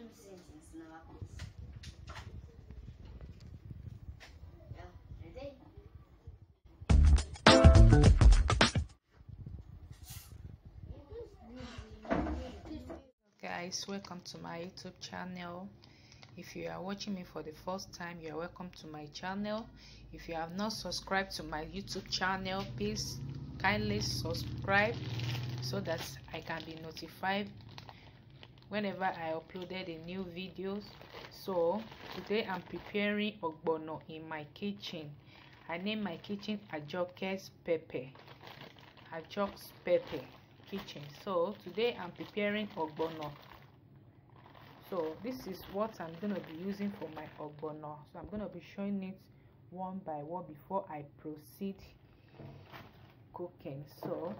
do sentence now, please. Guys welcome to my youtube channel if you are watching me for the first time you are welcome to my channel if you have not subscribed to my youtube channel please kindly subscribe so that i can be notified whenever i uploaded a new videos so today i'm preparing ogbono in my kitchen. I name my kitchen ajoke's pepper. Ajoke's pepper kitchen. So today i'm preparing ogbono. So this is what i'm going to be using for my ogbono. So i'm going to be showing it one by one before i proceed cooking. So